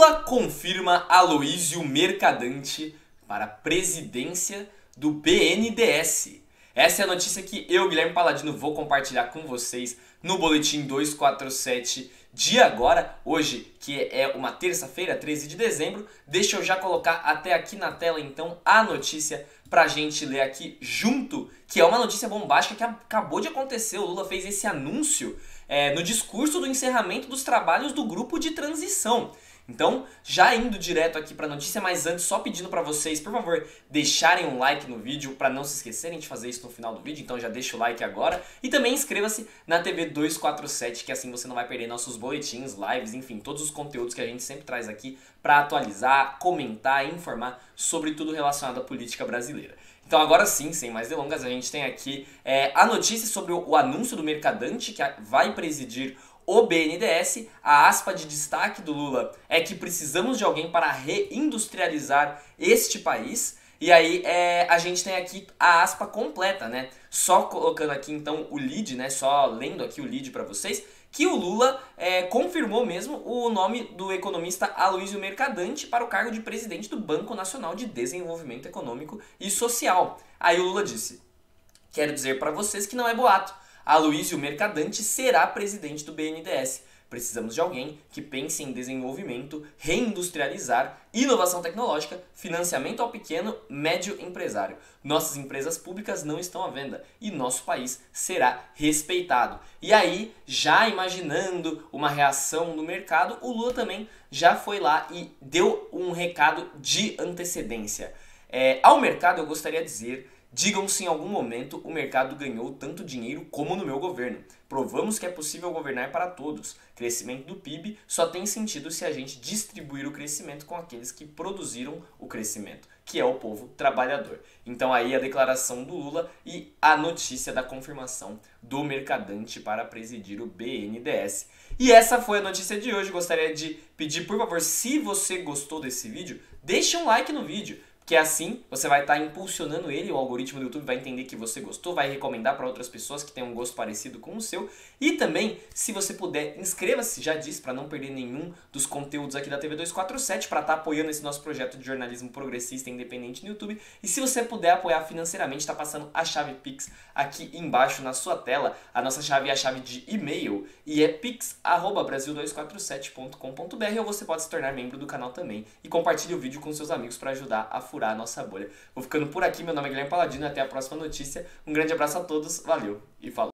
Lula confirma Aloísio Mercadante para a presidência do BNDES. Essa é a notícia que eu, Guilherme Paladino, vou compartilhar com vocês no Boletim 247 de agora, hoje, que é uma terça-feira, 13 de dezembro. Deixa eu já colocar até aqui na tela, então, a notícia pra gente ler aqui junto, que é uma notícia bombástica que acabou de acontecer. O Lula fez esse anúncio é, no discurso do encerramento dos trabalhos do grupo de transição. Então, já indo direto aqui para a notícia, mas antes só pedindo para vocês, por favor, deixarem um like no vídeo para não se esquecerem de fazer isso no final do vídeo. Então já deixa o like agora e também inscreva-se na TV 247, que assim você não vai perder nossos boletins, lives, enfim, todos os conteúdos que a gente sempre traz aqui para atualizar, comentar e informar sobre tudo relacionado à política brasileira. Então agora sim, sem mais delongas, a gente tem aqui é, a notícia sobre o, o anúncio do Mercadante que vai presidir o BNDES, a aspa de destaque do Lula é que precisamos de alguém para reindustrializar este país. E aí é, a gente tem aqui a aspa completa, né? Só colocando aqui então o lead, né? Só lendo aqui o lead para vocês, que o Lula é, confirmou mesmo o nome do economista Aloysio Mercadante para o cargo de presidente do Banco Nacional de Desenvolvimento Econômico e Social. Aí o Lula disse: Quero dizer para vocês que não é boato. Aloysio Mercadante será presidente do BNDES. Precisamos de alguém que pense em desenvolvimento, reindustrializar, inovação tecnológica, financiamento ao pequeno, médio empresário. Nossas empresas públicas não estão à venda e nosso país será respeitado. E aí, já imaginando uma reação no mercado, o Lula também já foi lá e deu um recado de antecedência. É, ao mercado, eu gostaria de dizer Digam se em algum momento o mercado ganhou tanto dinheiro como no meu governo. Provamos que é possível governar para todos. Crescimento do PIB só tem sentido se a gente distribuir o crescimento com aqueles que produziram o crescimento, que é o povo trabalhador. Então aí a declaração do Lula e a notícia da confirmação do mercadante para presidir o BNDES. E essa foi a notícia de hoje. Gostaria de pedir, por favor, se você gostou desse vídeo, deixe um like no vídeo que assim você vai estar tá impulsionando ele, o algoritmo do YouTube vai entender que você gostou, vai recomendar para outras pessoas que têm um gosto parecido com o seu. E também, se você puder, inscreva-se, já disse, para não perder nenhum dos conteúdos aqui da TV 247, para estar tá apoiando esse nosso projeto de jornalismo progressista independente no YouTube. E se você puder apoiar financeiramente, está passando a chave Pix aqui embaixo na sua tela. A nossa chave é a chave de e-mail e é pix@brasil247.com.br ou você pode se tornar membro do canal também e compartilhe o vídeo com seus amigos para ajudar a furar a nossa bolha. Vou ficando por aqui, meu nome é Guilherme Paladino, até a próxima notícia. Um grande abraço a todos, valeu e falou!